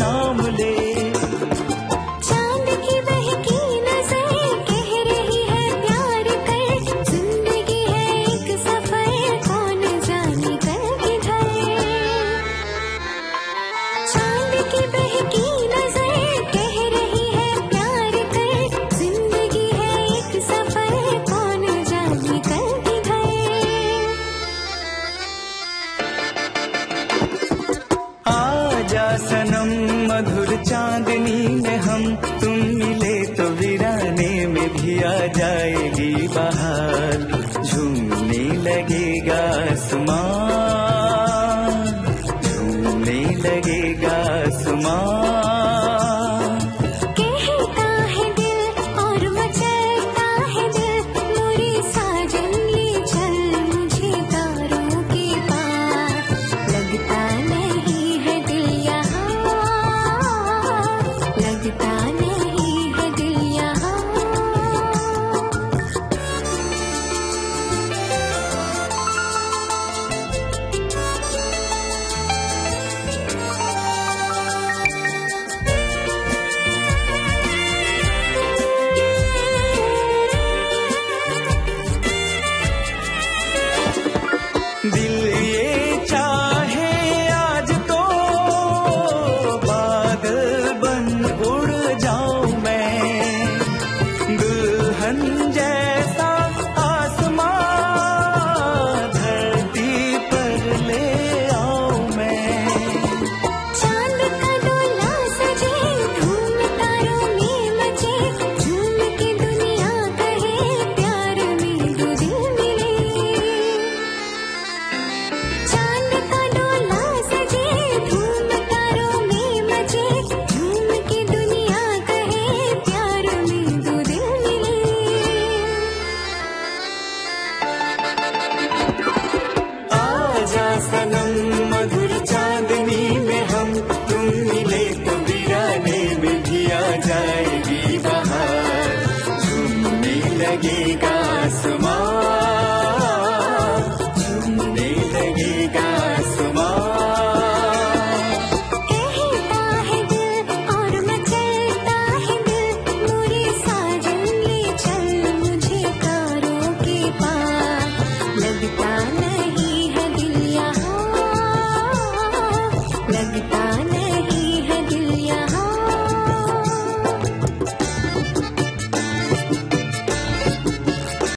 नाम मधुर चांदनी में हम तुम मिले तो वीराने में भी आ जाएगी बाहर। झूमने लगेगा आसमान। Về đi.